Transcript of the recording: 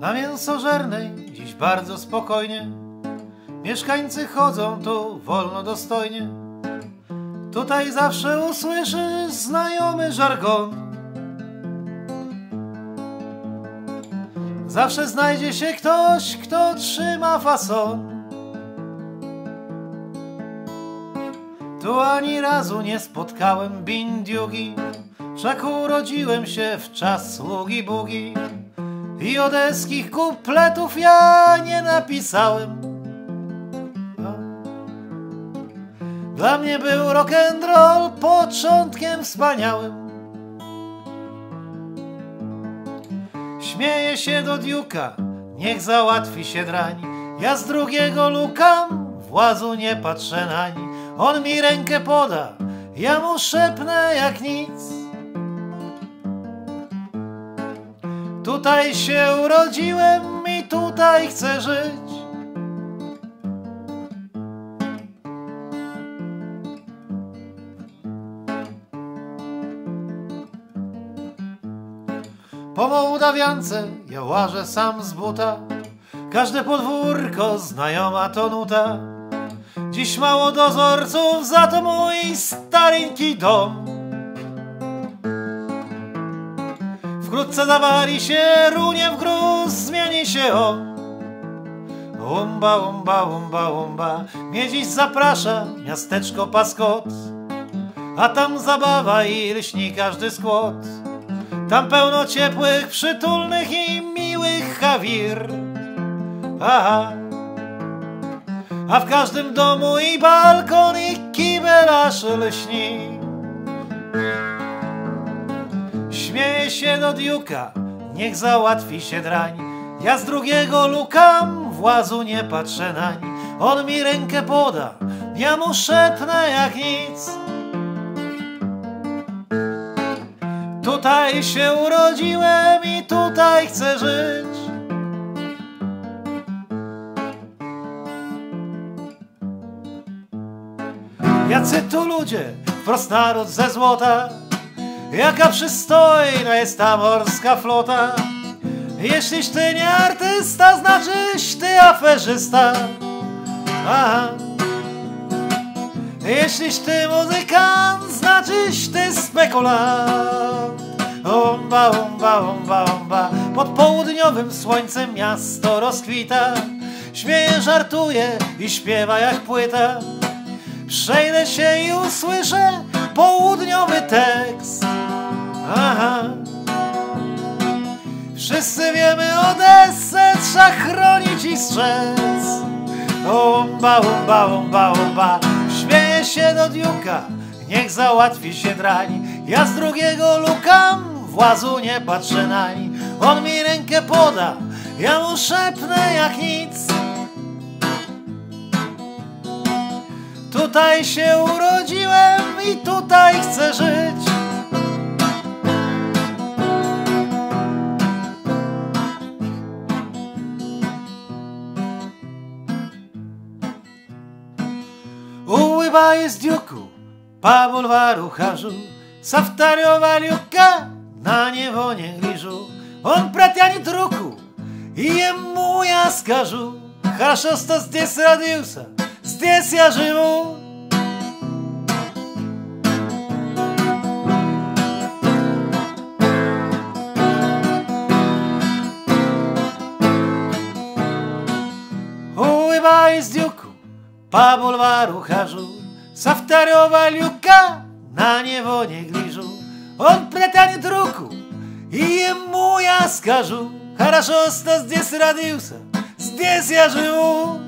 Na mięsożernej dziś bardzo spokojnie. Mieszkańcy chodzą tu wolno dostojnie. Tutaj zawsze usłyszysz znajomy żargon. Zawsze znajdzie się ktoś, kto trzyma fason. Tu ani razu nie spotkałem bindiugi. Wszak urodziłem się w czas sługi bugi I odeskich kupletów ja nie napisałem. Dla mnie był rock and roll początkiem wspaniałym. Śmieję się do diuka, niech załatwi się drań. Ja z drugiego lukam, włazu nie patrzę nań. On mi rękę poda, ja mu szepnę jak nic Tutaj się urodziłem i tutaj chcę żyć. Po Mołdawiance ja łażę sam z buta, każde podwórko znajoma to nuta. Dziś mało dozorców, za to mój starinki dom. Wkrótce zawali się, runie w gruz, zmieni się on. Umba, umba, umba, umba, mnie dziś zaprasza miasteczko Paskot. A tam zabawa i lśni każdy skłot. Tam pełno ciepłych, przytulnych i miłych hawir. Aha. A w każdym domu i balkon i kibel lśni. Śmieje się do diuka, niech załatwi się drań. Ja z drugiego lukam, włazu nie patrzę nań. On mi rękę poda, ja mu szepnę jak nic. Tutaj się urodziłem i tutaj chcę żyć. Jacy tu ludzie, wprost naród ze złota, Jaka przystojna jest ta morska flota. Jeśliś ty nie artysta, znaczyś ty aferzysta. Aha. Jeśliś ty muzykant, znaczyś ty spekulant. Umba, umba, umba, umba Pod południowym słońcem miasto rozkwita. Śmieje, żartuje i śpiewa jak płyta. Przejdę się i usłyszę południowy tekst Aha. Wszyscy wiemy Odessę trzeba chronić i strzec. Umba, umba, umba, umba, śmieje się do diuka, niech załatwi się drań. Ja z drugiego lukam, włazu nie patrzę nań. On mi rękę poda, ja mu szepnę jak nic. Tutaj się urodziłem i tutaj chcę żyć. Улыбаясь дюку по бульвару хожу, Со второго люка на него не гляжу. Он протянет руку, и ему я скажу, Хорошо, что здесь родился, здесь я живу. Улыбаясь дюку по бульвару хожу, со второго люка на него не гляжу. Он протянет руку, и ему я скажу, хорошо, что здесь родился, здесь я живу.